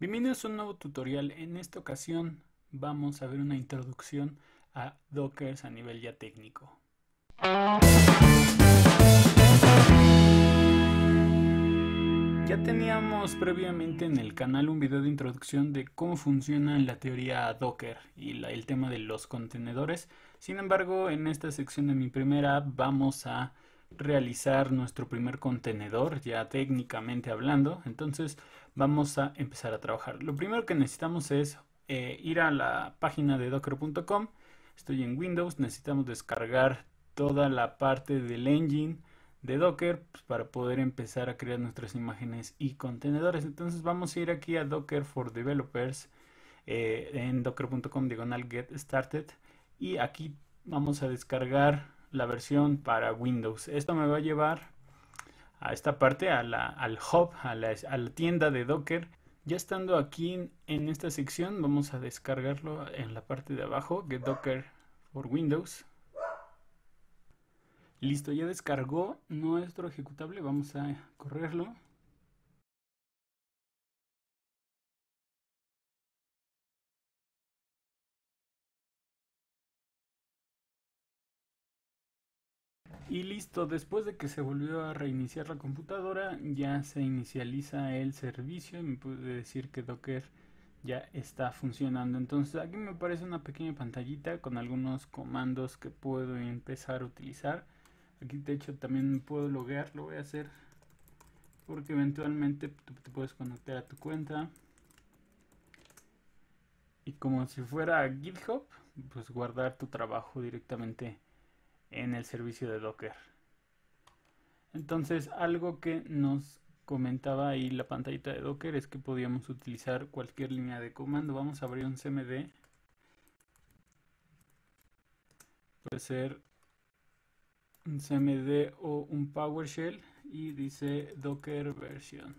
Bienvenidos a un nuevo tutorial. En esta ocasión vamos a ver una introducción a Docker a nivel ya técnico. Ya teníamos previamente en el canal un video de introducción de cómo funciona la teoría Docker y el tema de los contenedores. Sin embargo, en esta sección de mi primera vamos a realizar nuestro primer contenedor, ya técnicamente hablando. Entonces vamos a empezar a trabajar. Lo primero que necesitamos es eh, ir a la página de docker.com. Estoy en Windows, necesitamos descargar toda la parte del engine de Docker pues, para poder empezar a crear nuestras imágenes y contenedores. Entonces vamos a ir aquí a Docker for Developers eh, en docker.com diagonal get started y aquí vamos a descargar la versión para Windows. Esto me va a llevar a esta parte, al hub, a la, tienda de Docker. Ya estando aquí en, esta sección, vamos a descargarlo en la parte de abajo, Get Docker for Windows. Listo, ya descargó nuestro ejecutable, vamos a correrlo. Y listo, después de que se volvió a reiniciar la computadora, ya se inicializa el servicio y me puede decir que Docker ya está funcionando. Entonces aquí me aparece una pequeña pantallita con algunos comandos que puedo empezar a utilizar. Aquí de hecho también puedo loguear, lo voy a hacer porque eventualmente te puedes conectar a tu cuenta. Y como si fuera GitHub, pues guardar tu trabajo directamente en el servicio de Docker. Entonces, algo que nos comentaba ahí la pantallita de Docker es que podíamos utilizar cualquier línea de comando. Vamos a abrir un CMD. Puede ser un CMD o un PowerShell y dice Docker version.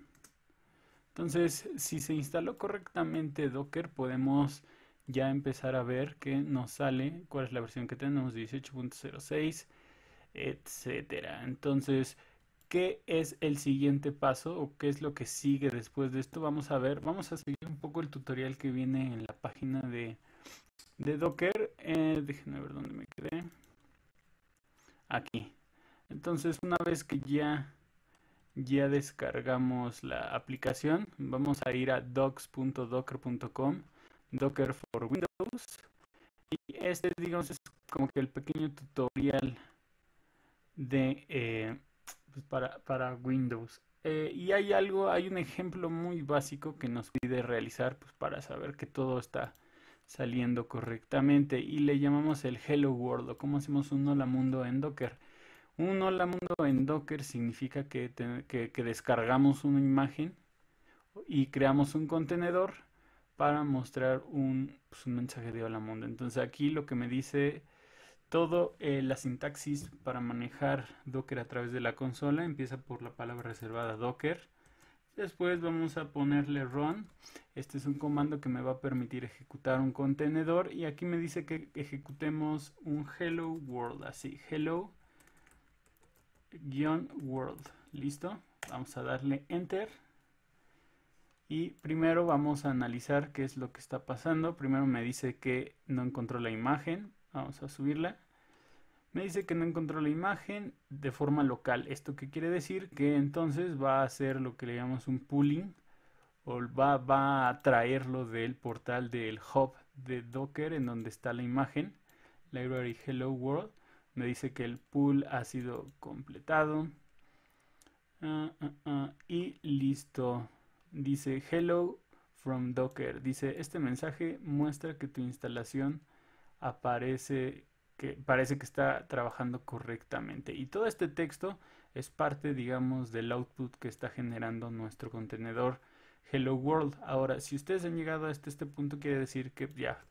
Entonces, si se instaló correctamente Docker, podemos ya empezar a ver que nos sale cuál es la versión que tenemos 18.06 etcétera. Entonces qué es el siguiente paso o qué es lo que sigue después de esto vamos a ver vamos a seguir un poco el tutorial que viene en la página de, de docker. Eh, déjenme ver dónde me quedé. Aquí. Entonces una vez que ya ya descargamos la aplicación vamos a ir a docs.docker.com Docker for Windows. Y este, digamos, es como que el pequeño tutorial de eh, pues para, para, Windows. Eh, y hay algo, hay un ejemplo muy básico que nos pide realizar pues, para saber que todo está saliendo correctamente y le llamamos el Hello World o cómo hacemos un hola mundo en Docker. Un hola mundo en Docker significa que, que descargamos una imagen y creamos un contenedor para mostrar un, pues, un mensaje de hola mundo. Entonces aquí lo que me dice todo eh, la sintaxis para manejar Docker a través de la consola empieza por la palabra reservada Docker. Después vamos a ponerle run. Este es un comando que me va a permitir ejecutar un contenedor y aquí me dice que ejecutemos un hello world, así, hello world. ¿Listo? Vamos a darle enter y primero vamos a analizar qué es lo que está pasando. Primero me dice que no encontró la imagen. Vamos a subirla. Me dice que no encontró la imagen de forma local. ¿Esto qué quiere decir? Que entonces va a hacer lo que le llamamos un pooling. O va, va a traerlo del portal del hub de Docker en donde está la imagen. Library Hello World. Me dice que el pool ha sido completado. Ah, ah, ah, y listo dice hello from Docker. Dice, este mensaje muestra que tu instalación aparece que parece que está trabajando correctamente. Y todo este texto es parte, digamos, del output que está generando nuestro contenedor Hello World. Ahora, si ustedes han llegado hasta este punto, quiere decir que ya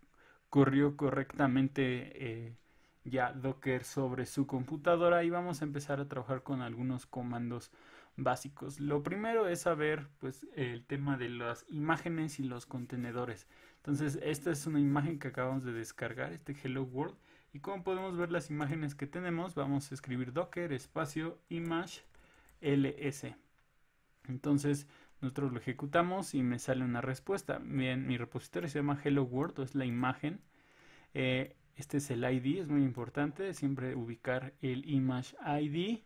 corrió correctamente eh, ya Docker sobre su computadora y vamos a empezar a trabajar con algunos comandos básicos. Lo primero es saber pues el tema de las imágenes y los contenedores. Entonces, esta es una imagen que acabamos de descargar, este Hello World. Y como podemos ver las imágenes que tenemos, vamos a escribir docker espacio image ls. Entonces, nosotros lo ejecutamos y me sale una respuesta. Bien, mi repositorio se llama Hello World, es la imagen. Eh, este es el ID, es muy importante, siempre ubicar el image ID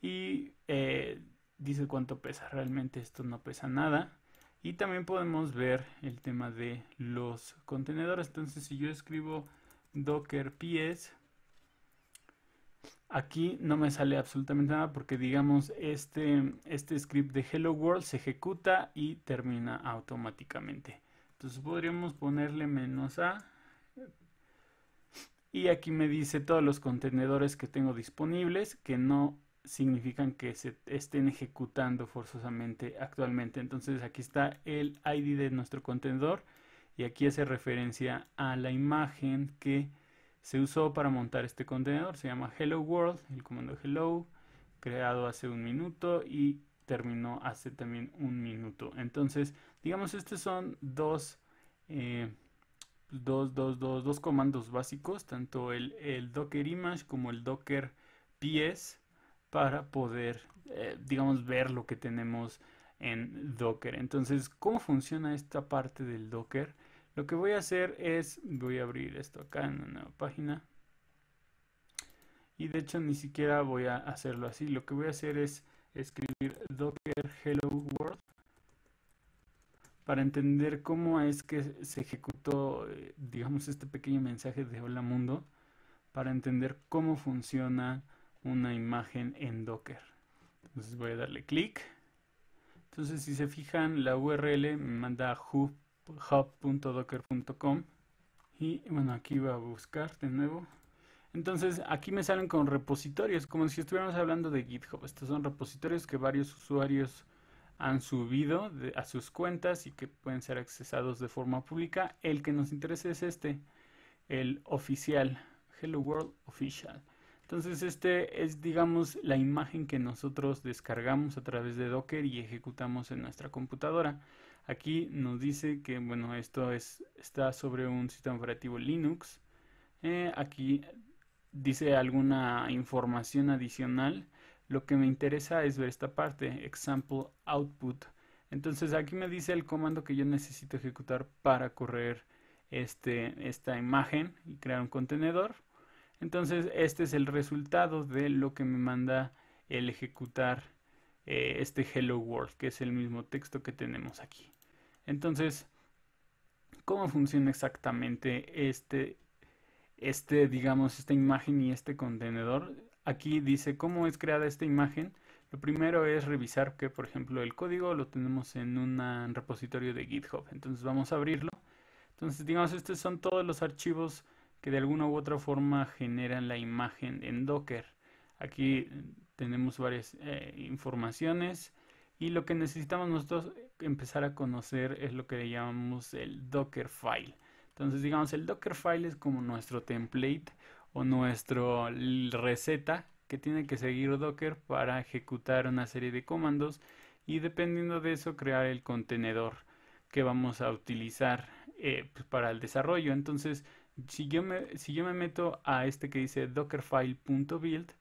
y eh, dice cuánto pesa. Realmente esto no pesa nada. Y también podemos ver el tema de los contenedores. Entonces, si yo escribo docker ps, aquí no me sale absolutamente nada porque digamos este, este script de hello world se ejecuta y termina automáticamente. Entonces podríamos ponerle menos a y aquí me dice todos los contenedores que tengo disponibles que no significan que se estén ejecutando forzosamente actualmente. Entonces aquí está el ID de nuestro contenedor y aquí hace referencia a la imagen que se usó para montar este contenedor. Se llama Hello World, el comando Hello, creado hace un minuto y terminó hace también un minuto. Entonces, digamos, estos son dos, eh, dos, dos, dos, dos, comandos básicos, tanto el, el docker image como el docker ps para poder, eh, digamos, ver lo que tenemos en Docker. Entonces, ¿cómo funciona esta parte del Docker? Lo que voy a hacer es, voy a abrir esto acá en una nueva página. Y de hecho ni siquiera voy a hacerlo así. Lo que voy a hacer es escribir docker hello world para entender cómo es que se ejecutó, eh, digamos, este pequeño mensaje de hola mundo, para entender cómo funciona una imagen en Docker. Entonces voy a darle clic. Entonces si se fijan la URL me manda a hub.docker.com y bueno aquí voy a buscar de nuevo. Entonces aquí me salen con repositorios como si estuviéramos hablando de GitHub. Estos son repositorios que varios usuarios han subido a sus cuentas y que pueden ser accesados de forma pública. El que nos interesa es este, el oficial, Hello World Official. Entonces este es digamos la imagen que nosotros descargamos a través de Docker y ejecutamos en nuestra computadora. Aquí nos dice que bueno esto es, está sobre un sistema operativo Linux. Eh, aquí dice alguna información adicional. Lo que me interesa es ver esta parte, example output. Entonces aquí me dice el comando que yo necesito ejecutar para correr este, esta imagen y crear un contenedor. Entonces este es el resultado de lo que me manda el ejecutar eh, este hello world, que es el mismo texto que tenemos aquí. Entonces, ¿cómo funciona exactamente este, este, digamos, esta imagen y este contenedor? Aquí dice cómo es creada esta imagen. Lo primero es revisar que, por ejemplo, el código lo tenemos en un repositorio de GitHub. Entonces vamos a abrirlo. Entonces, digamos, estos son todos los archivos que de alguna u otra forma generan la imagen en Docker. Aquí tenemos varias eh, informaciones y lo que necesitamos nosotros empezar a conocer es lo que llamamos el Docker file. Entonces, digamos, el Docker file es como nuestro template o nuestra receta que tiene que seguir Docker para ejecutar una serie de comandos y dependiendo de eso crear el contenedor que vamos a utilizar eh, pues, para el desarrollo. Entonces, si yo me, meto a este que dice dockerfile.build,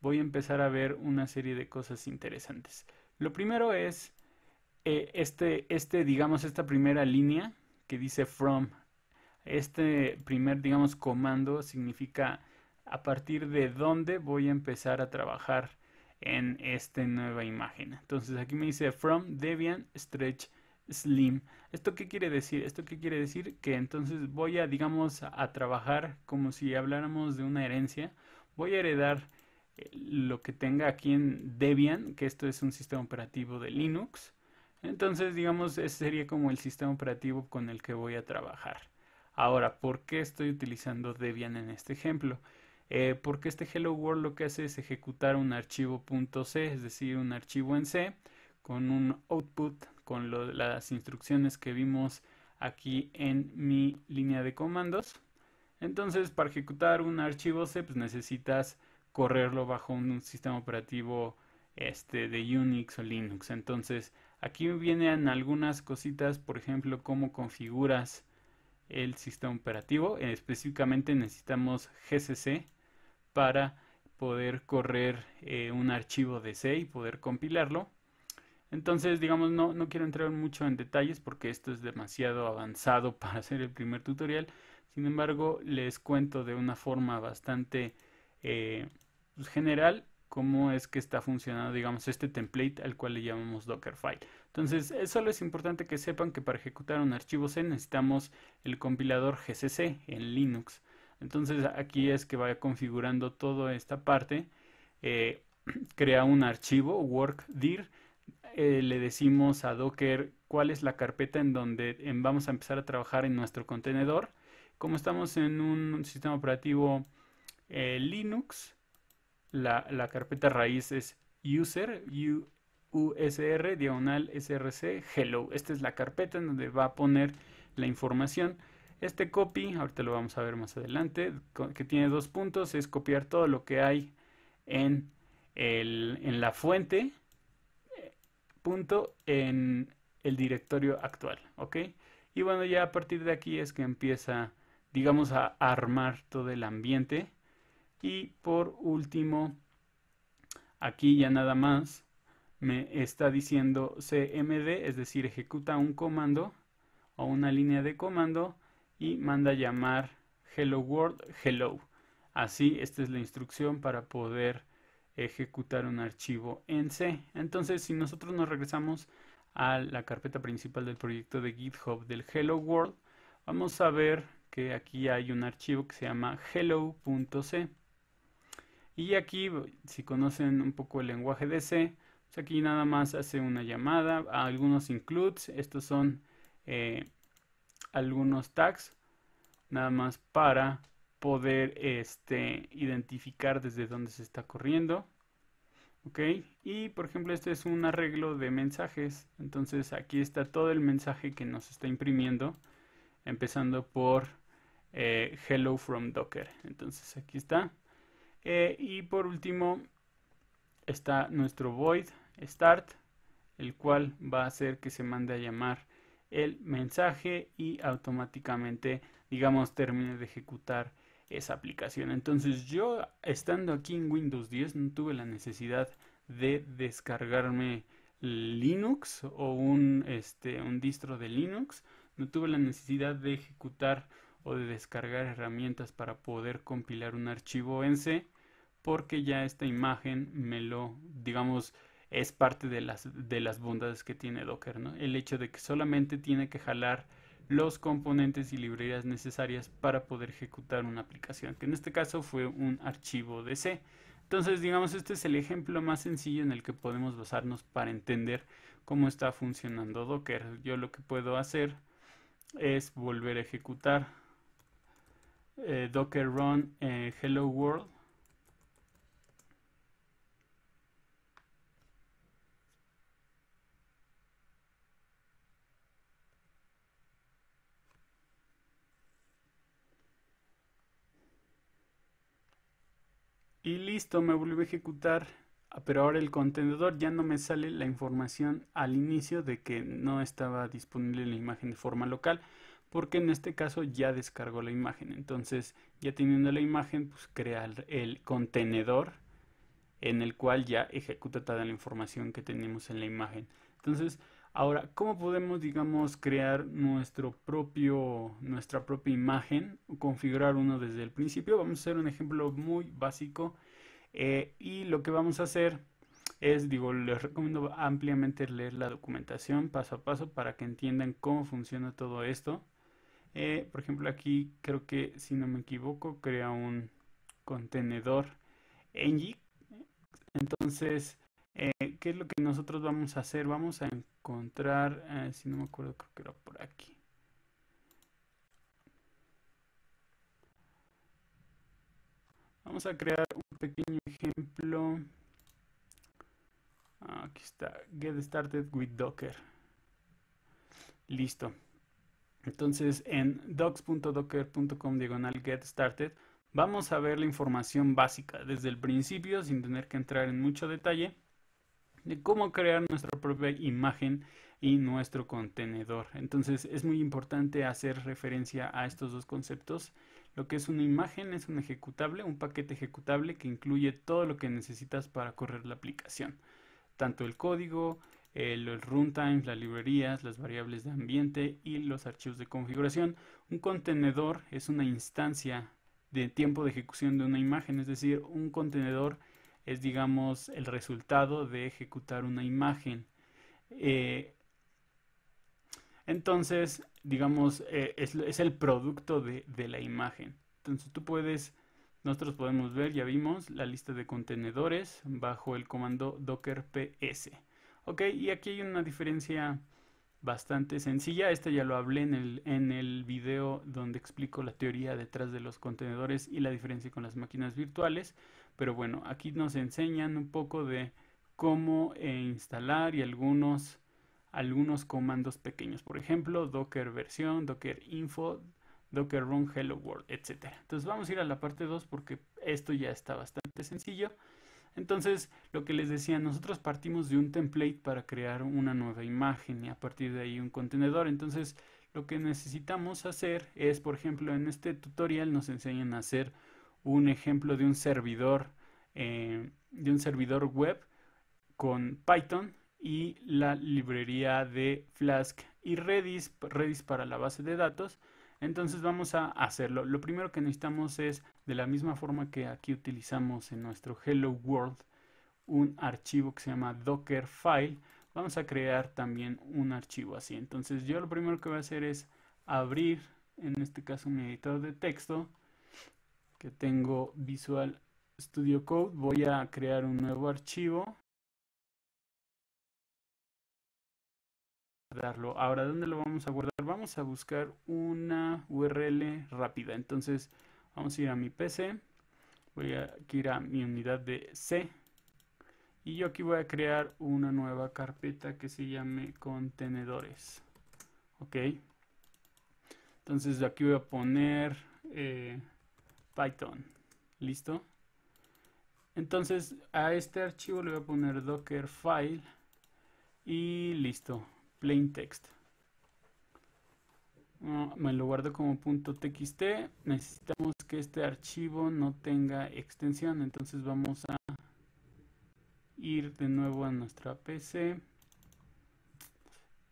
voy a empezar a ver una serie de cosas interesantes. Lo primero es eh, este, este, digamos, esta primera línea que dice from. Este primer, digamos, comando significa a partir de dónde voy a empezar a trabajar en esta nueva imagen. Entonces aquí me dice from Debian stretch slim. ¿Esto qué quiere decir? Esto qué quiere decir que entonces voy a, digamos, a, trabajar como si habláramos de una herencia. Voy a heredar eh, lo que tenga aquí en Debian, que esto es un sistema operativo de Linux. Entonces, digamos, ese sería como el sistema operativo con el que voy a trabajar. Ahora, ¿por qué estoy utilizando Debian en este ejemplo? Eh, porque este Hello World lo que hace es ejecutar un archivo .c, es decir, un archivo en C, con un output con las instrucciones que vimos aquí en mi línea de comandos. Entonces, para ejecutar un archivo C, pues necesitas correrlo bajo un sistema operativo este, de Unix o Linux. Entonces, aquí vienen algunas cositas, por ejemplo, cómo configuras el sistema operativo. específicamente necesitamos GCC para poder correr eh, un archivo de C y poder compilarlo. Entonces, digamos, no, no quiero entrar mucho en detalles porque esto es demasiado avanzado para hacer el primer tutorial. Sin embargo, les cuento de una forma bastante eh, pues, general cómo es que está funcionando, digamos, este template al cual le llamamos Dockerfile. Entonces, solo es importante que sepan que para ejecutar un archivo C necesitamos el compilador GCC en Linux. Entonces, aquí es que vaya configurando toda esta parte. Eh, crea un archivo, workdir. Eh, le decimos a Docker cuál es la carpeta en donde vamos a empezar a trabajar en nuestro contenedor. Como estamos en un sistema operativo eh, Linux, la, la, carpeta raíz es user, usr, diagonal src, hello. Esta es la carpeta en donde va a poner la información. Este copy, ahorita lo vamos a ver más adelante, que tiene dos puntos, es copiar todo lo que hay en, el, en la fuente, punto, en el directorio actual, ¿ok? Y bueno, ya a partir de aquí es que empieza, digamos, a armar todo el ambiente. Y por último, aquí ya nada más me está diciendo cmd, es decir, ejecuta un comando o una línea de comando y manda llamar hello world hello. Así, esta es la instrucción para poder ejecutar un archivo en C. Entonces, si nosotros nos regresamos a la carpeta principal del proyecto de GitHub del Hello World, vamos a ver que aquí hay un archivo que se llama hello.c. Y aquí, si conocen un poco el lenguaje de C, pues aquí nada más hace una llamada, a algunos includes, estos son eh, algunos tags, nada más para poder este, identificar desde dónde se está corriendo. Ok, y por ejemplo este es un arreglo de mensajes, entonces aquí está todo el mensaje que nos está imprimiendo, empezando por eh, hello from docker, entonces aquí está. Eh, y por último está nuestro void start, el cual va a hacer que se mande a llamar el mensaje y automáticamente, digamos, termine de ejecutar esa aplicación. Entonces yo estando aquí en Windows 10 no tuve la necesidad de descargarme Linux o un, este, un distro de Linux. No tuve la necesidad de ejecutar o de descargar herramientas para poder compilar un archivo en C porque ya esta imagen me lo, digamos, es parte de las, de las bondades que tiene Docker, ¿no? El hecho de que solamente tiene que jalar los componentes y librerías necesarias para poder ejecutar una aplicación, que en este caso fue un archivo de. Entonces, digamos, este es el ejemplo más sencillo en el que podemos basarnos para entender cómo está funcionando Docker. Yo lo que puedo hacer es volver a ejecutar eh, docker run eh, hello world Y listo, me volvió a ejecutar. Ah, pero ahora el contenedor ya no me sale la información al inicio de que no estaba disponible la imagen de forma local. Porque en este caso ya descargó la imagen. Entonces, ya teniendo la imagen, pues crea el, el contenedor en el cual ya ejecuta toda la información que tenemos en la imagen. Entonces, Ahora, ¿cómo podemos, digamos, crear nuestro propio, nuestra propia imagen o configurar uno desde el principio? Vamos a hacer un ejemplo muy básico eh, y lo que vamos a hacer es, digo, les recomiendo ampliamente leer la documentación paso a paso para que entiendan cómo funciona todo esto. Eh, por ejemplo, aquí creo que, si no me equivoco, crea un contenedor Engie. Entonces, eh, ¿qué es lo que nosotros vamos a hacer? Vamos a encontrar, eh, si no me acuerdo, creo que era por aquí. Vamos a crear un pequeño ejemplo. Aquí está, get started with docker. Listo. Entonces en docs.docker.com diagonal get started vamos a ver la información básica desde el principio sin tener que entrar en mucho detalle de cómo crear nuestra propia imagen y nuestro contenedor. Entonces es muy importante hacer referencia a estos dos conceptos. Lo que es una imagen es un ejecutable, un paquete ejecutable que incluye todo lo que necesitas para correr la aplicación. Tanto el código, el runtime, las librerías, las variables de ambiente y los archivos de configuración. Un contenedor es una instancia de tiempo de ejecución de una imagen, es decir, un contenedor es digamos el resultado de ejecutar una imagen. Eh, entonces, digamos, eh, es, el producto de, de la imagen. Entonces tú puedes nosotros podemos ver, ya vimos, la lista de contenedores bajo el comando docker ps. Ok, y aquí hay una diferencia bastante sencilla. Este ya lo hablé en el, en el video donde explico la teoría detrás de los contenedores y la diferencia con las máquinas virtuales. Pero bueno, aquí nos enseñan un poco de cómo eh, instalar y algunos, algunos comandos pequeños. Por ejemplo, docker versión, docker info, docker run hello world, etc. Entonces vamos a ir a la parte 2 porque esto ya está bastante sencillo. Entonces, lo que les decía, nosotros partimos de un template para crear una nueva imagen y a partir de ahí un contenedor. Entonces, lo que necesitamos hacer es, por ejemplo, en este tutorial nos enseñan a hacer un ejemplo de un servidor, eh, de un servidor web con Python y la librería de Flask y Redis, Redis para la base de datos entonces vamos a hacerlo. Lo primero que necesitamos es, de la misma forma que aquí utilizamos en nuestro Hello World, un archivo que se llama Dockerfile, vamos a crear también un archivo así. Entonces yo lo primero que voy a hacer es abrir, en este caso mi editor de texto, que tengo Visual Studio Code. Voy a crear un nuevo archivo Ahora, ¿dónde lo vamos a guardar? Vamos a buscar una URL rápida. Entonces, vamos a ir a mi PC. Voy a ir a mi unidad de C. Y yo aquí voy a crear una nueva carpeta que se llame contenedores. Ok. Entonces aquí voy a poner eh, Python. ¿Listo? Entonces a este archivo le voy a poner dockerfile. Y listo plain text. me lo guardo como .txt. Necesitamos que este archivo no tenga extensión. Entonces vamos a ir de nuevo a nuestra PC.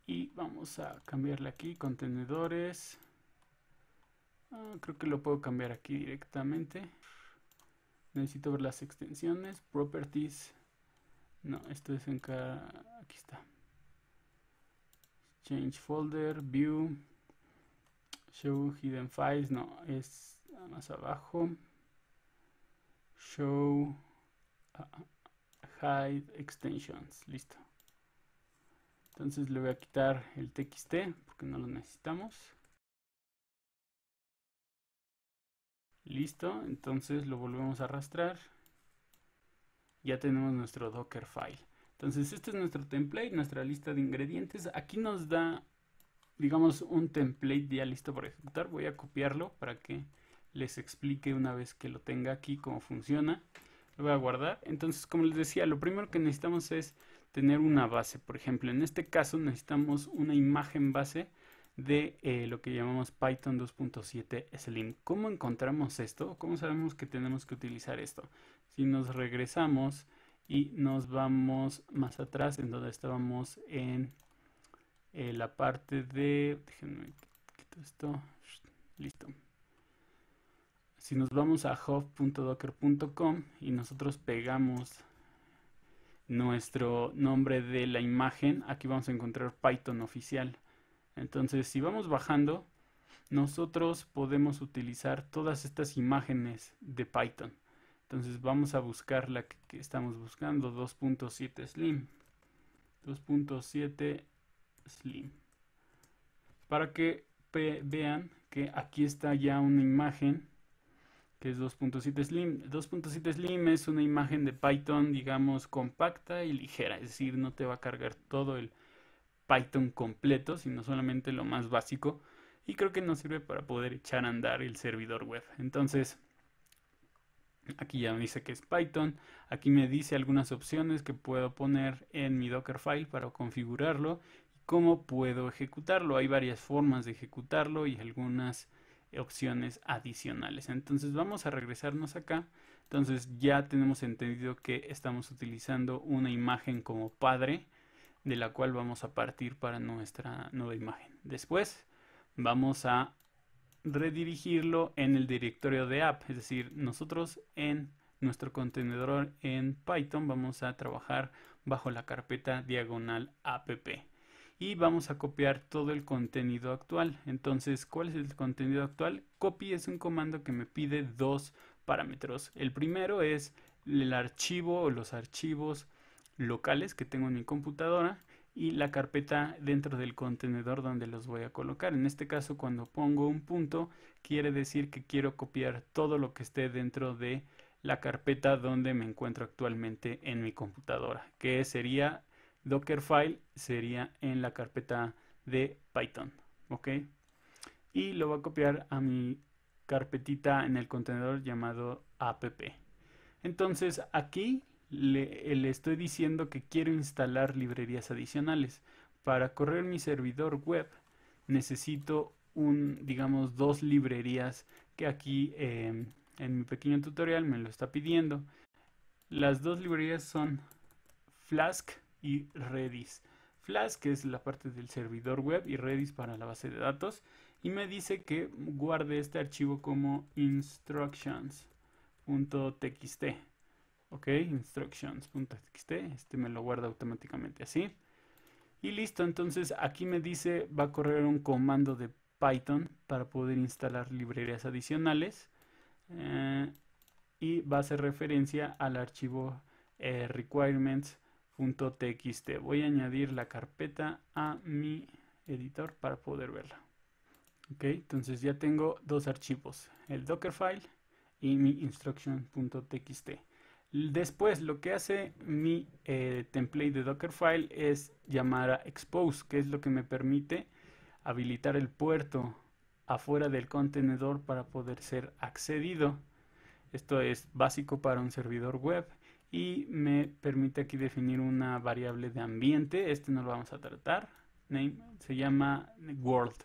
Y vamos a cambiarle aquí contenedores. Ah, creo que lo puedo cambiar aquí directamente. Necesito ver las extensiones. Properties. No, esto es en cada... Aquí está change folder, view, show hidden files, no, es más abajo, show uh, hide extensions, listo. Entonces le voy a quitar el txt porque no lo necesitamos. Listo, entonces lo volvemos a arrastrar. Ya tenemos nuestro docker file. Entonces, este es nuestro template, nuestra lista de ingredientes. Aquí nos da, digamos, un template ya listo para ejecutar. Voy a copiarlo para que les explique una vez que lo tenga aquí cómo funciona. Lo voy a guardar. Entonces, como les decía, lo primero que necesitamos es tener una base. Por ejemplo, en este caso necesitamos una imagen base de eh, lo que llamamos Python 2.7 Slim. ¿Cómo encontramos esto? ¿Cómo sabemos que tenemos que utilizar esto? Si nos regresamos y nos vamos más atrás en donde estábamos en eh, la parte de déjenme quito esto listo si nos vamos a hub.docker.com y nosotros pegamos nuestro nombre de la imagen aquí vamos a encontrar Python oficial entonces si vamos bajando nosotros podemos utilizar todas estas imágenes de Python entonces vamos a buscar la que, estamos buscando, 2.7 Slim. 2.7 Slim. Para que vean que aquí está ya una imagen que es 2.7 Slim. 2.7 Slim es una imagen de Python, digamos, compacta y ligera. Es decir, no te va a cargar todo el Python completo, sino solamente lo más básico. Y creo que nos sirve para poder echar a andar el servidor web. Entonces, Aquí ya me dice que es Python. Aquí me dice algunas opciones que puedo poner en mi Dockerfile para configurarlo y cómo puedo ejecutarlo. Hay varias formas de ejecutarlo y algunas opciones adicionales. Entonces vamos a regresarnos acá. Entonces ya tenemos entendido que estamos utilizando una imagen como padre de la cual vamos a partir para nuestra nueva imagen. Después vamos a redirigirlo en el directorio de app, es decir, nosotros en nuestro contenedor en Python vamos a trabajar bajo la carpeta diagonal app y vamos a copiar todo el contenido actual. Entonces, ¿cuál es el contenido actual? Copy es un comando que me pide dos parámetros. El primero es el archivo o los archivos locales que tengo en mi computadora y la carpeta dentro del contenedor donde los voy a colocar. En este caso, cuando pongo un punto, quiere decir que quiero copiar todo lo que esté dentro de la carpeta donde me encuentro actualmente en mi computadora, que sería Dockerfile, sería en la carpeta de Python, ¿ok? Y lo voy a copiar a mi carpetita en el contenedor llamado app. Entonces aquí le, estoy diciendo que quiero instalar librerías adicionales. Para correr mi servidor web necesito un, digamos, dos librerías que aquí em, en mi pequeño tutorial me lo está pidiendo. Las dos librerías son Flask y Redis. Flask es la parte del servidor web y Redis para la base de datos. Y me dice que guarde este archivo como instructions.txt. Ok, instructions.txt. Este me lo guarda automáticamente así. Y listo, entonces aquí me dice va a correr un comando de Python para poder instalar librerías adicionales. Eh, y va a hacer referencia al archivo eh, requirements.txt. Voy a añadir la carpeta a mi editor para poder verla. Ok, entonces ya tengo dos archivos, el dockerfile y mi instruction.txt. Después lo que hace mi eh, template de Dockerfile es llamar a expose, que es lo que me permite habilitar el puerto afuera del contenedor para poder ser accedido. Esto es básico para un servidor web y me permite aquí definir una variable de ambiente. Este no lo vamos a tratar. Name se llama world.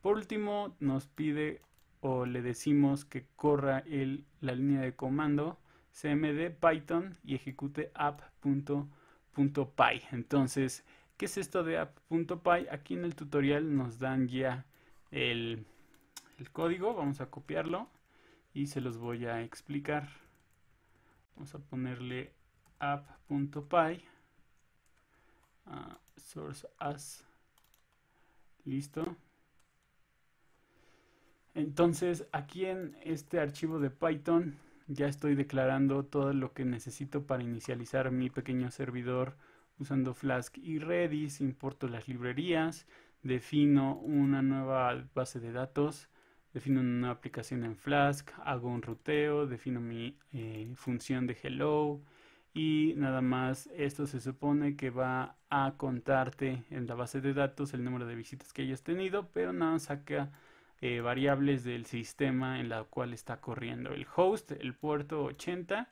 Por último nos pide o le decimos que corra la línea de comando cmd python y ejecute app.py. Entonces, ¿qué es esto de app.py? Aquí en el tutorial nos dan ya el, el código, vamos a copiarlo y se los voy a explicar. Vamos a ponerle app.py source as listo entonces aquí en este archivo de Python ya estoy declarando todo lo que necesito para inicializar mi pequeño servidor usando Flask y Redis, importo las librerías, defino una nueva base de datos, defino una aplicación en Flask, hago un ruteo, defino mi eh, función de hello y nada más esto se supone que va a contarte en la base de datos el número de visitas que hayas tenido, pero nada saca eh, variables del sistema en la cual está corriendo el host, el puerto 80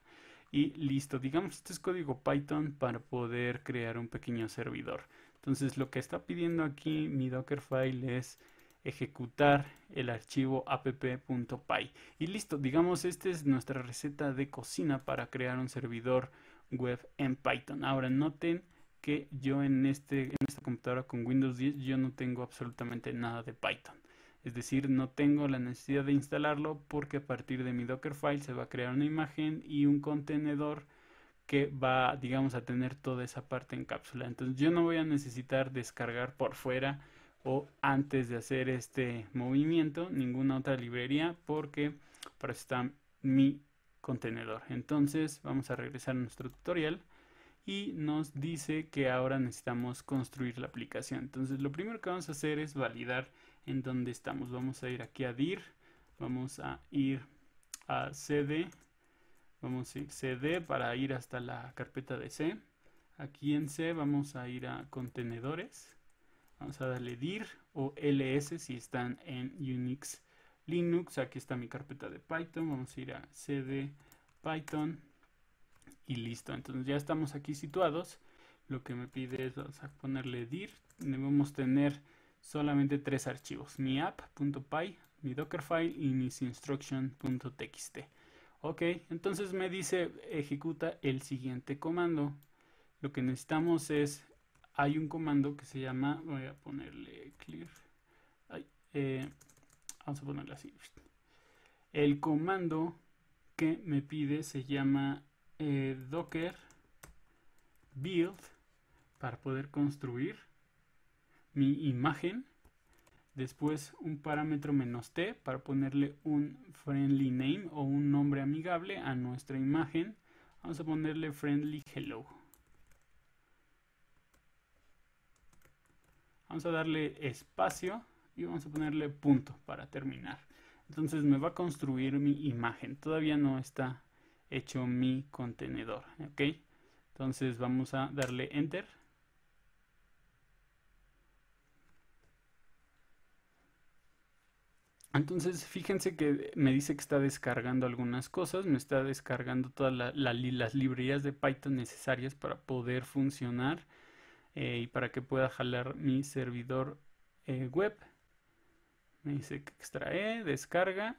y listo. Digamos, este es código Python para poder crear un pequeño servidor. Entonces lo que está pidiendo aquí mi Dockerfile es ejecutar el archivo app.py y listo, digamos esta es nuestra receta de cocina para crear un servidor web en Python. Ahora noten que yo en, este, en esta computadora con Windows 10 yo no tengo absolutamente nada de Python. Es decir, no tengo la necesidad de instalarlo porque a partir de mi Dockerfile se va a crear una imagen y un contenedor que va, digamos, a tener toda esa parte en cápsula. Entonces yo no voy a necesitar descargar por fuera o antes de hacer este movimiento ninguna otra librería porque para está mi contenedor. Entonces vamos a regresar a nuestro tutorial y nos dice que ahora necesitamos construir la aplicación. Entonces lo primero que vamos a hacer es validar en dónde estamos. Vamos a ir aquí a dir, vamos a ir a cd, vamos a ir cd para ir hasta la carpeta de C. Aquí en C vamos a ir a contenedores, vamos a darle dir o ls si están en Unix Linux. Aquí está mi carpeta de Python, vamos a ir a cd python y listo. Entonces ya estamos aquí situados. Lo que me pide es ponerle dir. Debemos tener solamente tres archivos, mi app.py, mi dockerfile y mis instruction.txt. Ok, entonces me dice ejecuta el siguiente comando. Lo que necesitamos es hay un comando que se llama, voy a ponerle clear, eh, vamos a ponerle así. El comando que me pide se llama eh, docker build para poder construir mi imagen. Después un parámetro menos t para ponerle un friendly name o un nombre amigable a nuestra imagen. Vamos a ponerle friendly hello. Vamos a darle espacio y vamos a ponerle punto para terminar. Entonces me va a construir mi imagen. Todavía no está hecho mi contenedor. ¿Ok? Entonces vamos a darle enter. Entonces, fíjense que me dice que está descargando algunas cosas, me está descargando todas las librerías de Python necesarias para poder funcionar eh, y para que pueda jalar mi servidor eh, web. Me dice que extrae, descarga.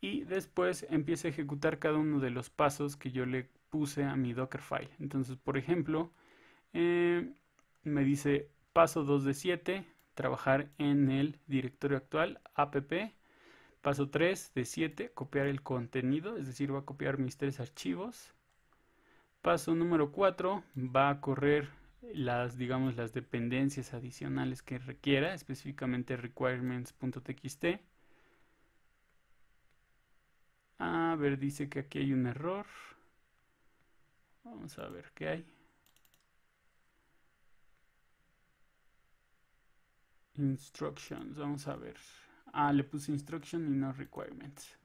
Y después empieza a ejecutar cada uno de los pasos que yo le puse a mi Dockerfile. Entonces, por ejemplo, eh, me dice paso 2 de 7, trabajar en el directorio actual, app. Paso 3 de 7, copiar el contenido, es decir, va a copiar mis tres archivos. Paso número 4, va a correr las, digamos, las dependencias adicionales que requiera, específicamente requirements.txt. A ver, dice que aquí hay un error. Vamos a ver qué hay. Instructions, vamos a ver. Ah, le puse instruction y no requirements.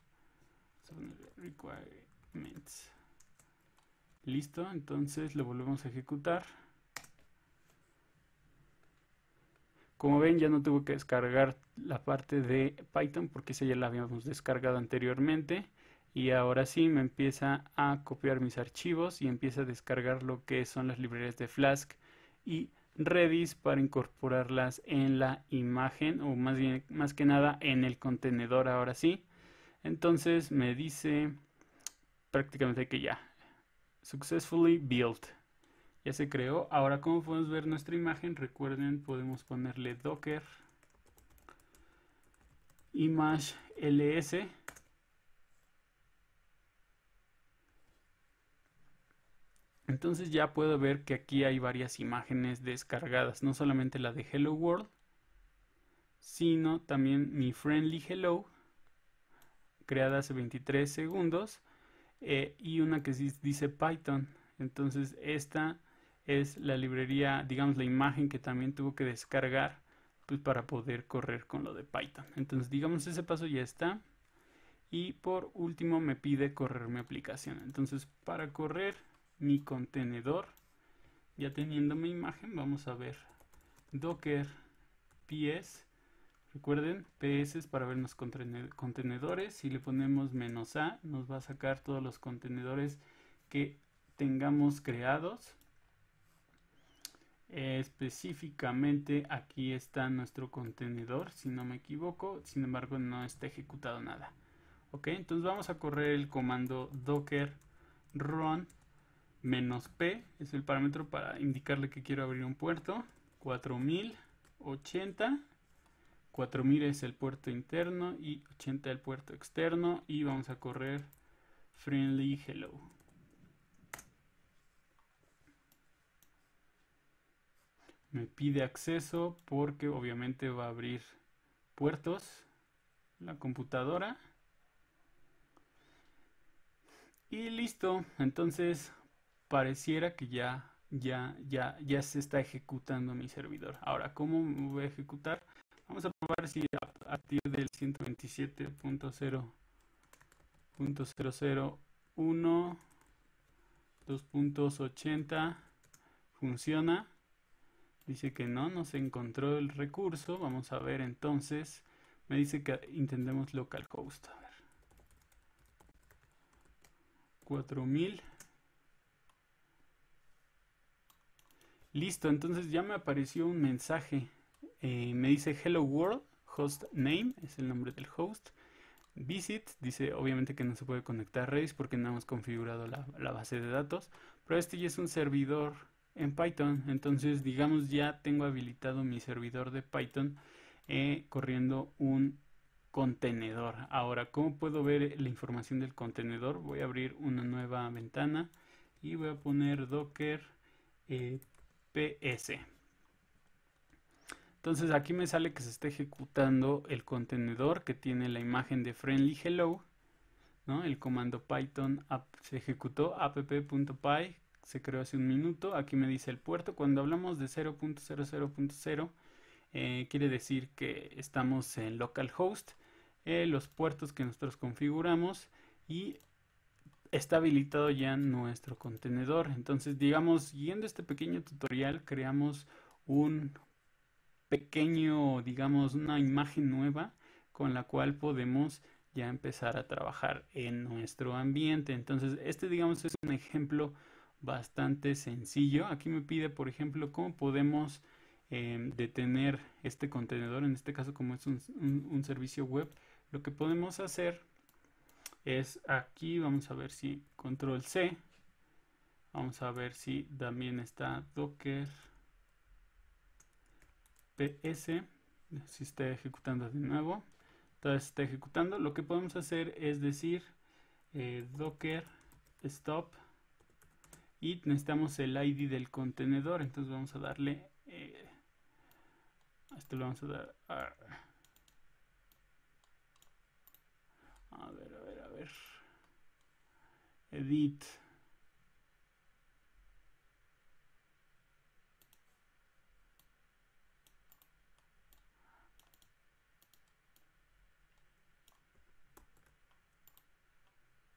Requirements. Listo, entonces lo volvemos a ejecutar. Como ven ya no tuve que descargar la parte de Python porque esa ya la habíamos descargado anteriormente y ahora sí me empieza a copiar mis archivos y empieza a descargar lo que son las librerías de Flask y Redis para incorporarlas en la imagen o más bien más que nada en el contenedor ahora sí. Entonces me dice prácticamente que ya. Successfully built. Ya se creó. Ahora, como podemos ver nuestra imagen? Recuerden, podemos ponerle docker. Image ls entonces ya puedo ver que aquí hay varias imágenes descargadas no solamente la de hello world sino también mi friendly hello creada hace 23 segundos eh, y una que dice python entonces esta es la librería, digamos la imagen que también tuvo que descargar pues para poder correr con lo de Python. Entonces digamos ese paso ya está. Y por último me pide correr mi aplicación. Entonces para correr mi contenedor, ya teniendo mi imagen, vamos a ver docker ps. Recuerden, ps es para ver los contenedores. Si le ponemos menos a, nos va a sacar todos los contenedores que tengamos creados específicamente aquí está nuestro contenedor si no me equivoco sin embargo no está ejecutado nada ok entonces vamos a correr el comando docker run menos p es el parámetro para indicarle que quiero abrir un puerto. 4080 4000 es el puerto interno y 80 el puerto externo y vamos a correr friendly hello. Me pide acceso porque obviamente va a abrir puertos la computadora. Y listo. Entonces pareciera que ya ya ya ya se está ejecutando mi servidor ahora cómo me voy a ejecutar vamos a probar si a partir del 127.0.001 2.80 funciona Dice que no, no se encontró el recurso. Vamos a ver entonces. Me dice que intentemos localhost. A ver. 4000. Listo, entonces ya me apareció un mensaje. Eh, me dice Hello World, host name, es el nombre del host. Visit, dice obviamente que no se puede conectar a Redis porque no hemos configurado la, base de datos pero este ya es un servidor en Python, entonces digamos ya tengo habilitado mi servidor de Python eh, corriendo un contenedor. Ahora, ¿cómo puedo ver la información del contenedor? Voy a abrir una nueva ventana y voy a poner docker eh, ps. Entonces aquí me sale que se está ejecutando el contenedor que tiene la imagen de friendly hello. ¿no? El comando python se ejecutó app.py, se creó hace un minuto. Aquí me dice el puerto. Cuando hablamos de 0.00.0, eh, quiere decir que estamos en localhost eh, los puertos que nosotros configuramos y está habilitado ya nuestro contenedor. Entonces, digamos, siguiendo este pequeño tutorial, creamos un pequeño, digamos, una imagen nueva con la cual podemos ya empezar a trabajar en nuestro ambiente. Entonces, este, digamos, es un ejemplo bastante sencillo. Aquí me pide, por ejemplo, cómo podemos eh, detener este contenedor, en este caso como es un servicio web lo que podemos hacer es aquí, vamos a ver si control C, vamos a ver si también está docker ps, si está ejecutando de nuevo, entonces está ejecutando, lo que podemos hacer es decir eh, docker stop. Y necesitamos el ID del contenedor, entonces vamos a darle, eh, esto lo vamos a dar a ver. Edit.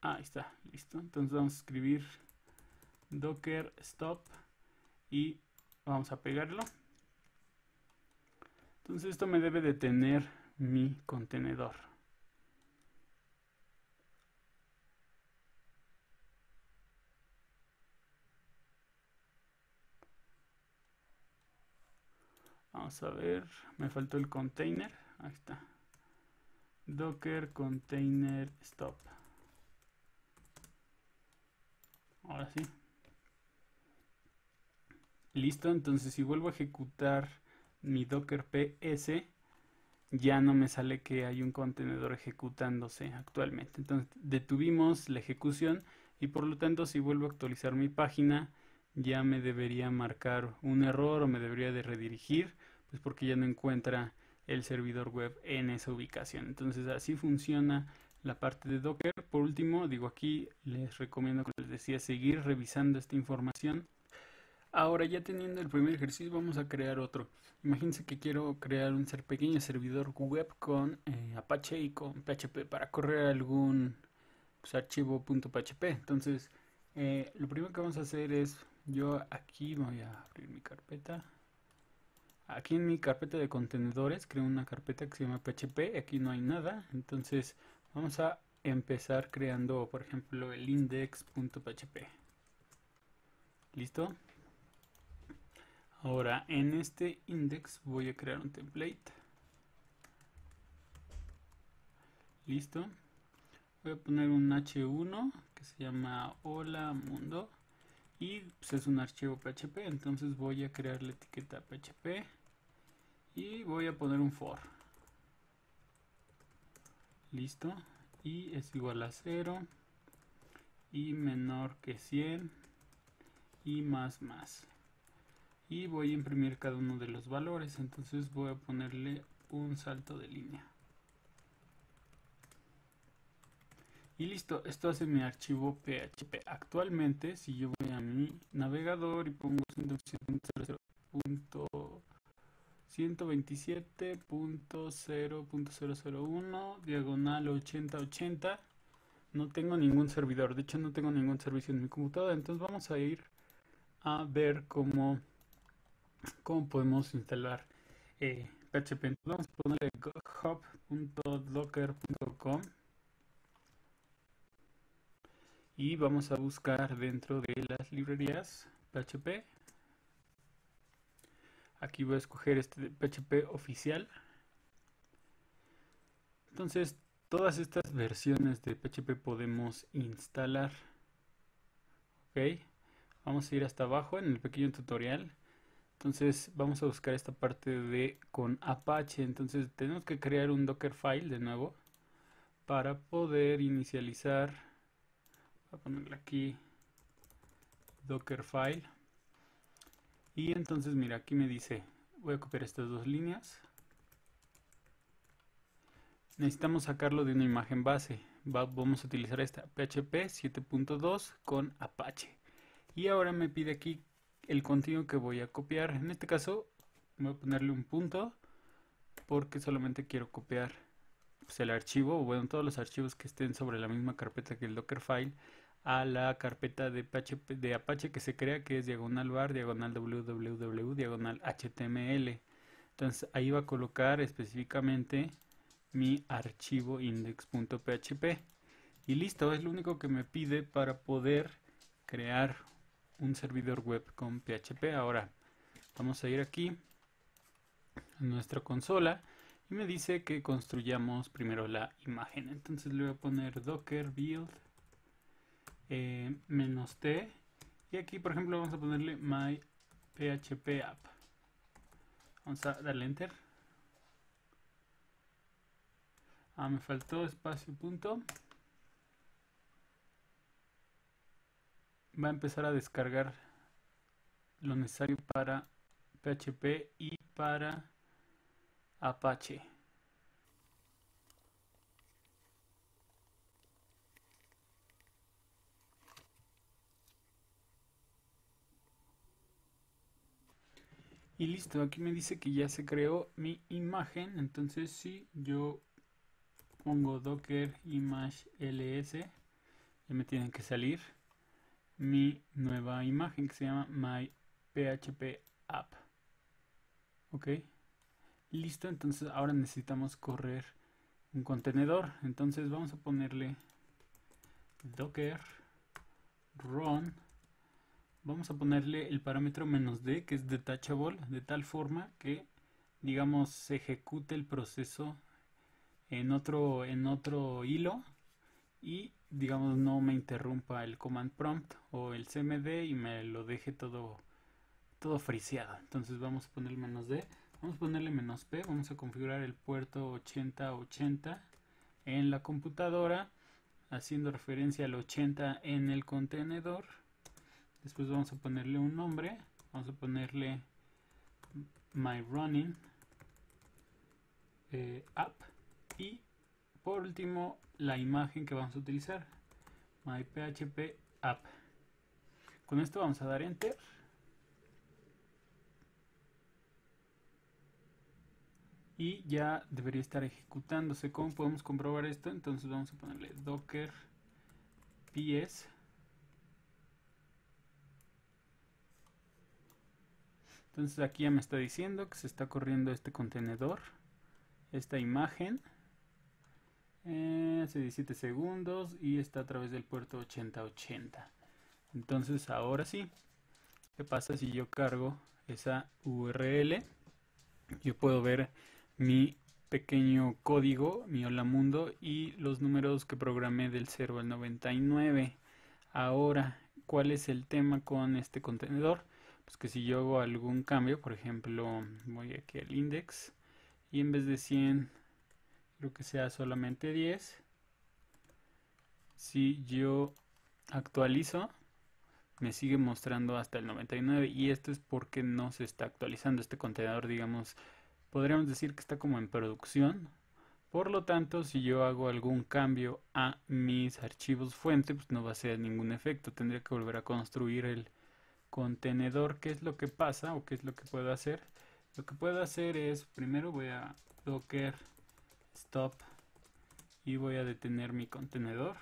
ahí está, listo. Entonces vamos a escribir docker stop y vamos a pegarlo. Entonces esto me debe detener mi contenedor. Vamos a ver, me faltó el container. Ahí está. Docker container stop. Ahora sí. Listo, entonces si vuelvo a ejecutar mi docker ps, ya no me sale que hay un contenedor ejecutándose actualmente. Entonces detuvimos la ejecución y por lo tanto si vuelvo a actualizar mi página ya me debería marcar un error o me debería de redirigir es porque ya no encuentra el servidor web en esa ubicación. Entonces así funciona la parte de Docker. Por último, digo aquí les recomiendo, como les decía, seguir revisando esta información. Ahora ya teniendo el primer ejercicio vamos a crear otro. Imagínense que quiero crear un pequeño servidor web con eh, Apache y con PHP para correr algún pues, archivo .php. Entonces eh, lo primero que vamos a hacer es yo aquí voy a abrir mi carpeta Aquí en mi carpeta de contenedores creo una carpeta que se llama PHP. Aquí no hay nada. Entonces vamos a empezar creando, por ejemplo, el index.php. ¿Listo? Ahora en este index voy a crear un template. Listo. Voy a poner un h1 que se llama hola mundo y pues, es un archivo PHP entonces voy a crear la etiqueta PHP y voy a poner un for. Listo. Y es igual a 0 y menor que 100 y más más. Y voy a imprimir cada uno de los valores entonces voy a ponerle un salto de línea Y listo, esto hace mi archivo PHP. Actualmente, si yo voy a mi navegador y pongo 127.0.001 diagonal 8080, no tengo ningún servidor. De hecho, no tengo ningún servicio en mi computadora. Entonces vamos a ir a ver cómo, cómo podemos instalar eh, PHP. vamos a ponerle hub.docker.com y vamos a buscar dentro de las librerías PHP. Aquí voy a escoger este PHP oficial. Entonces, todas estas versiones de PHP podemos instalar. Ok. Vamos a ir hasta abajo en el pequeño tutorial. Entonces vamos a buscar esta parte de con Apache. Entonces tenemos que crear un Dockerfile de nuevo para poder inicializar. A ponerle aquí Dockerfile. Y entonces mira, aquí me dice, voy a copiar estas dos líneas. Necesitamos sacarlo de una imagen base. vamos a utilizar esta PHP 7.2 con Apache. Y ahora me pide aquí el contenido que voy a copiar. En este caso voy a ponerle un punto porque solamente quiero copiar pues, el archivo, o bueno, todos los archivos que estén sobre la misma carpeta que el Dockerfile a la carpeta de, de Apache que se crea que es diagonal bar, diagonal www, diagonal html. Entonces ahí va a colocar específicamente mi archivo index.php. Y listo, es lo único que me pide para poder crear un servidor web con PHP. Ahora vamos a ir aquí a nuestra consola y me dice que construyamos primero la imagen. Entonces le voy a poner docker build eh, menos t y aquí por ejemplo vamos a ponerle my php app. Vamos a darle enter. Ah, me faltó espacio punto. va a empezar a descargar lo necesario para PHP y para Apache. Y listo, aquí me dice que ya se creó mi imagen. Entonces si yo pongo docker image ls, ya me tienen que salir mi nueva imagen que se llama my php app ok listo entonces ahora necesitamos correr un contenedor entonces vamos a ponerle docker run vamos a ponerle el parámetro menos d que es detachable de tal forma que digamos se ejecute el proceso en otro en otro hilo y digamos no me interrumpa el command prompt o el cmd y me lo deje todo todo friseado. Entonces vamos a ponerle menos d. Vamos a ponerle menos p. Vamos a configurar el puerto 8080 en la computadora haciendo referencia al 80 en el contenedor después vamos a ponerle un nombre. Vamos a ponerle my running eh, app y por último la imagen que vamos a utilizar. My php app con esto vamos a dar enter. Y ya debería estar ejecutándose. ¿cómo podemos comprobar esto? entonces vamos a ponerle docker ps entonces aquí ya me está diciendo que se está corriendo este contenedor esta imagen eh, hace 17 segundos y está a través del puerto 8080 entonces ahora sí ¿qué pasa si yo cargo esa URL? yo puedo ver mi pequeño código, mi hola mundo y los números que programé del 0 al 99 ahora ¿cuál es el tema con este contenedor? Pues que si yo hago algún cambio por ejemplo voy aquí al index y en vez de 100 que sea solamente 10 si yo actualizo me sigue mostrando hasta el 99 y esto es porque no se está actualizando este contenedor digamos. Podríamos decir que está como en producción. Por lo tanto si yo hago algún cambio a mis archivos fuente pues no va a ser ningún efecto. Tendría que volver a construir el contenedor qué es lo que pasa o qué es lo que puedo hacer lo que puedo hacer es primero voy a docker stop y voy a detener mi contenedor.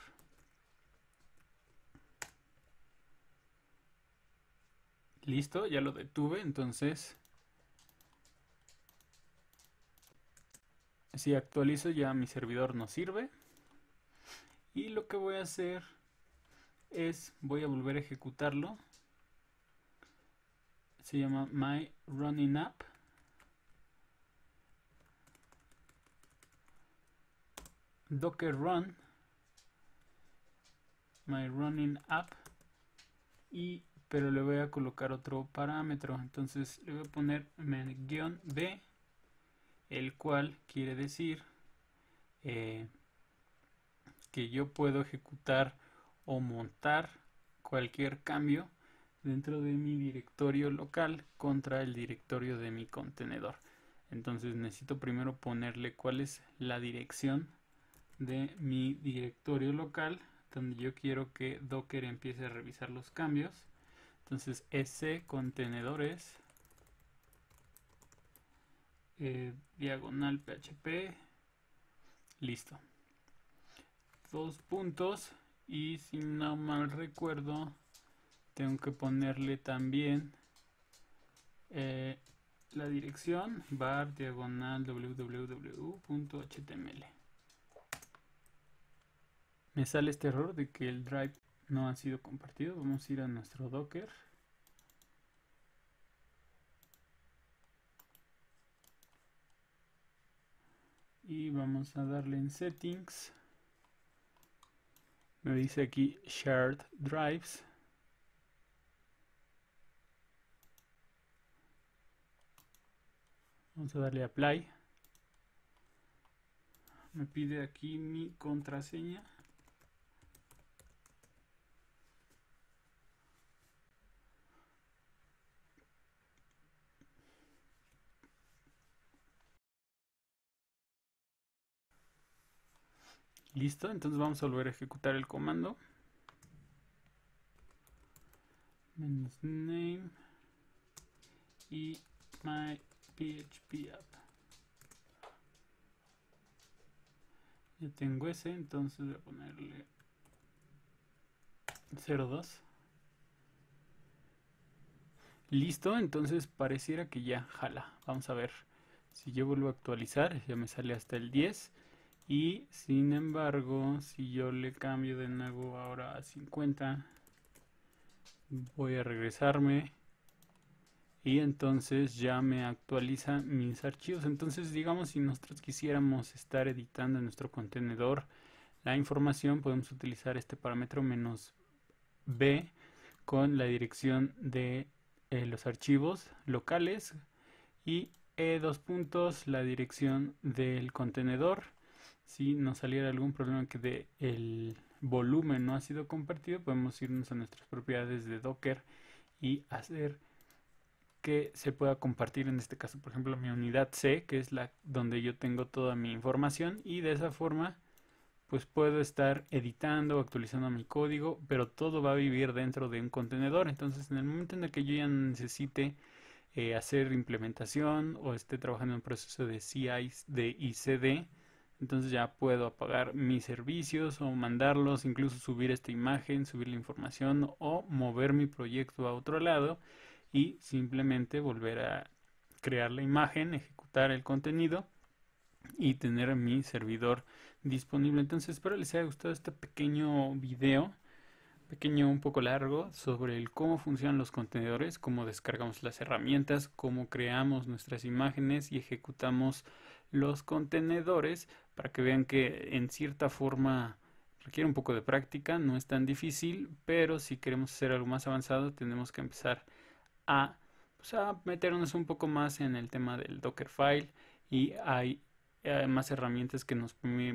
Listo ya lo detuve entonces si actualizo ya mi servidor no sirve. Y lo que voy a hacer es voy a volver a ejecutarlo se llama my running app docker run. My running app y pero le voy a colocar otro parámetro. Entonces le voy a poner men-b, el cual quiere decir eh, que yo puedo ejecutar o montar cualquier cambio dentro de mi directorio local contra el directorio de mi contenedor. Entonces necesito primero ponerle cuál es la dirección de mi directorio local donde yo quiero que Docker empiece a revisar los cambios. Entonces ese contenedores eh, diagonal php listo dos puntos y si no mal recuerdo tengo que ponerle también eh, la dirección bar diagonal www.html me sale este error de que el drive no ha sido compartido. Vamos a ir a nuestro docker. Y vamos a darle en settings. Me dice aquí shared drives vamos a darle apply me pide aquí mi contraseña Listo, entonces vamos a volver a ejecutar el comando. name y my PHP app. Ya tengo ese, entonces voy a ponerle 02. Listo, entonces pareciera que ya jala. Vamos a ver. Si yo vuelvo a actualizar, ya me sale hasta el 10. Y sin embargo, si yo le cambio de nuevo ahora a 50, voy a regresarme y entonces ya me actualiza mis archivos. Entonces, digamos, si nosotros quisiéramos estar editando en nuestro contenedor la información, podemos utilizar este parámetro menos b con la dirección de eh, los archivos locales y e dos puntos la dirección del contenedor. Si nos saliera algún problema que de el volumen no ha sido compartido, podemos irnos a nuestras propiedades de Docker y hacer que se pueda compartir en este caso, por ejemplo, mi unidad C, que es la donde yo tengo toda mi información y de esa forma pues puedo estar editando, actualizando mi código, pero todo va a vivir dentro de un contenedor. Entonces, en el momento en el que yo ya necesite eh, hacer implementación o esté trabajando en un proceso de CI de ICD, entonces ya puedo apagar mis servicios o mandarlos, incluso subir esta imagen, subir la información o mover mi proyecto a otro lado y simplemente volver a crear la imagen, ejecutar el contenido y tener mi servidor disponible. Entonces espero les haya gustado este pequeño video, pequeño un poco largo, sobre el cómo funcionan los contenedores, cómo descargamos las herramientas, cómo creamos nuestras imágenes y ejecutamos los contenedores para que vean que en cierta forma requiere un poco de práctica, no es tan difícil, pero si queremos hacer algo más avanzado tenemos que empezar a, pues, a meternos un poco más en el tema del Dockerfile y hay eh, más herramientas que nos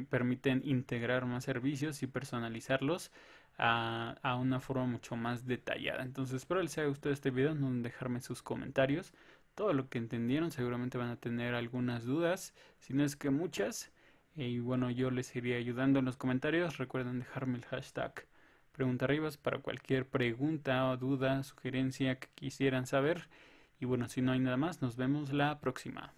permiten integrar más servicios y personalizarlos a, a, una forma mucho más detallada. Entonces espero les haya gustado este video, no dejarme sus comentarios, todo lo que entendieron, seguramente van a tener algunas dudas, si no es que muchas. Y bueno, yo les iré ayudando en los comentarios. Recuerden dejarme el hashtag pregunta arriba para cualquier pregunta o duda, sugerencia que quisieran saber. Y bueno, si no hay nada más, nos vemos la próxima.